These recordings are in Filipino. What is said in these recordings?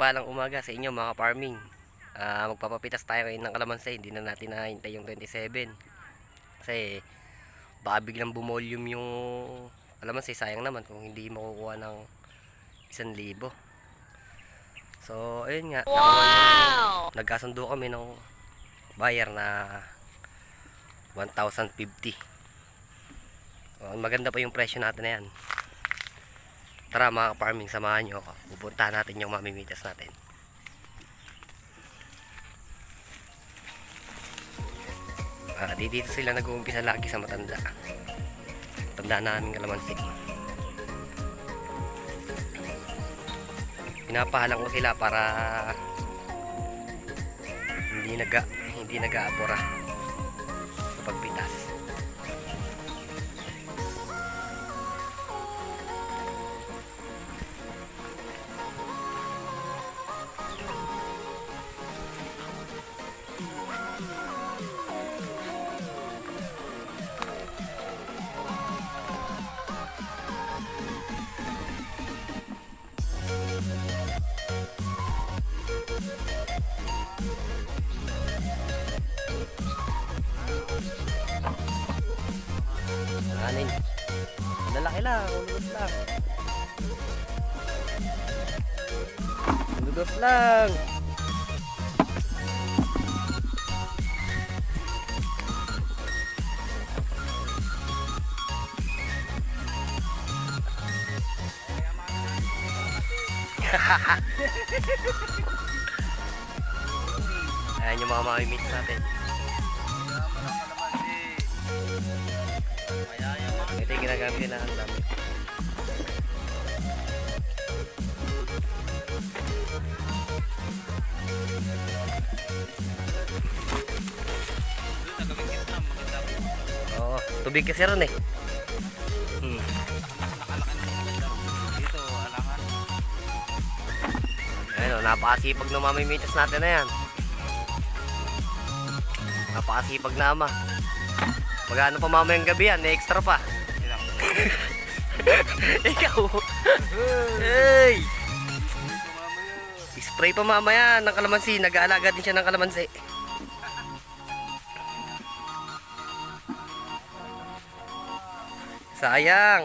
Mapagpalang umaga sa inyo mga farming. Ah, magpapapitas tayo ngayon ng kalamansi. Hindi na natin nahintay yung 27. Kasi baka biglang bumolyum yung kalamansi. Sayang naman kung hindi makukuha ng 1,000. So, ayun nga. Wow! Nagkasundo kami ng buyer na 1,050. Oh, maganda pa yung presyo natin na yan. Tara mga farming samahan nyo ako. Pupuntahan natin yung mamimitas natin. Ah, di dito sila nag-uumpisa lagi sa matanda. Tanda namin kalamansi. Pinapahalang ko sila para hindi naga hindi nag-aapura lang, ulubos lang. Ulubos lang. Ayan yung mga mamimits natin. Yung ginagamit nila ang dami. Oo, tubig kasi ron eh. Hmm. Dito, alangan. Ayun o, napakasipag ng mamimitas natin na yan. Napakasipag na ama. Magano pa mamayang gabi yan, extra pa. Ikaw. hey! Spray pa mamaya ng kalamansi. Nag-aalaga din siya ng kalamansi. Sayang.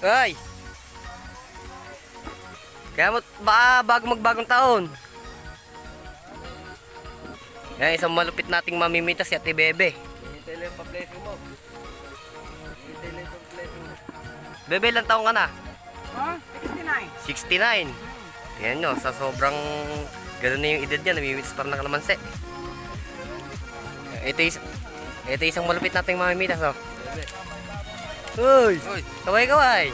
Ay! Kaya mo, baka bago magbagong taon. Yan, isang malupit nating mamimitas si Ate Bebe. Hintay lang yung mo. Hintay lang yung blessing mo. Bebe, ilang taong ka na? Oh, 69. 69. Yan nyo, sa sobrang gano'n na yung edad niya, namimitas pa rin ng kalamansi. Ito, is, ito isang malupit nating mamimitas, oh. Bebe. Uy! Uy. Kaway, kaway!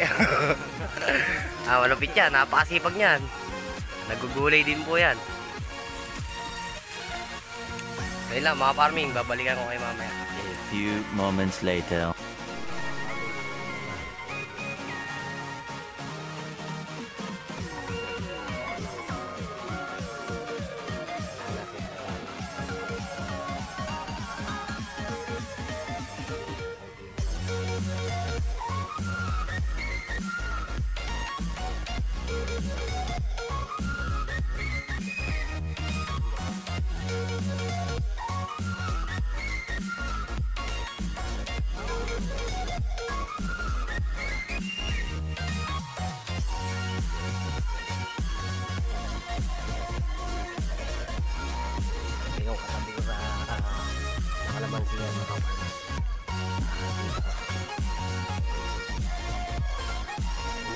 ah, malupit yan. Napakasipag niyan. Nagugulay din po yan. Ayun lang, mga farming. Babalikan ko kayo mamaya. A few moments later.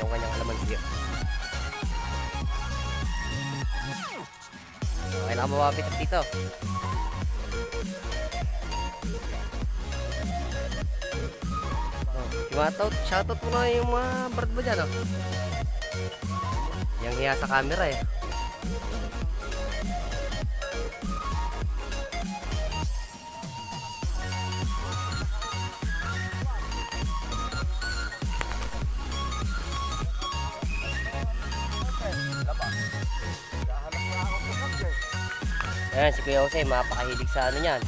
Yung kanyang kalamansi. So, kailangan mawapit dito. Oh, shoutout, shoutout mo na yung mga brad mo dyan, oh. Yang hiya sa camera, eh. Ayan, si Kuya Jose, mapakahilig sa ano niyan.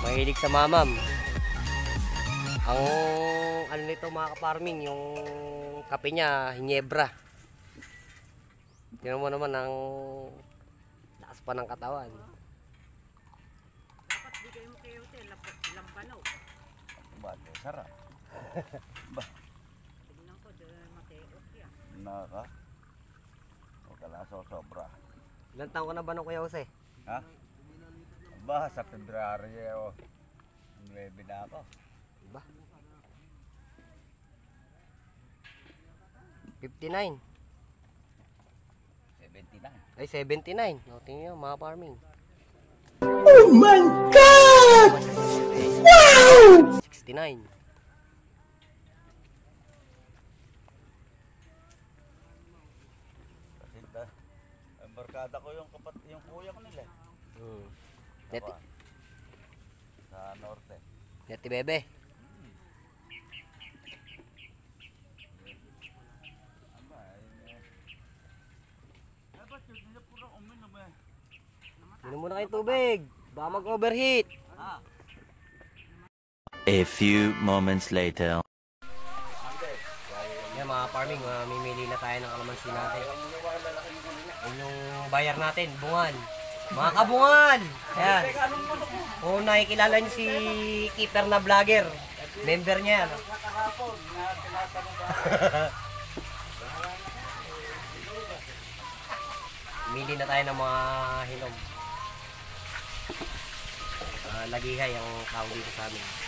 Mahilig sa mamam. Ang ano nito mga ka-farming, yung kape niya, Hinebra. Tingnan mo naman ang lakas pa ng katawan. Dapat bigay mo kayo te, lambanaw. Bate, sarap. Tignan ko, de mateos yan. Naka. O kalaso sobra. Ilan taon ka na ba no Kuya Jose? Ha? Ba, sa Februaryo. 9 na ako. Diba? 59. 79. Ay, 79. O, tingnan nyo, mga farming. Oh my God! Wow! 69. Barkada ko yung kapat, yung kuya ko nila. Hmm. Neti, Sa norte. neti bebe. Eh. Inom muna kayong tubig. Baka mag-overheat. Ah, A few moments later. Farming, mamimili na tayo ng kalamansi natin. Yun yung bayar natin, bungan. Mga kabungan! Ayan. Kung nakikilala niyo si keeper na vlogger, member niya yan. Mili na tayo ng mga hinog. Ah, lagihay ang tawag dito sa amin.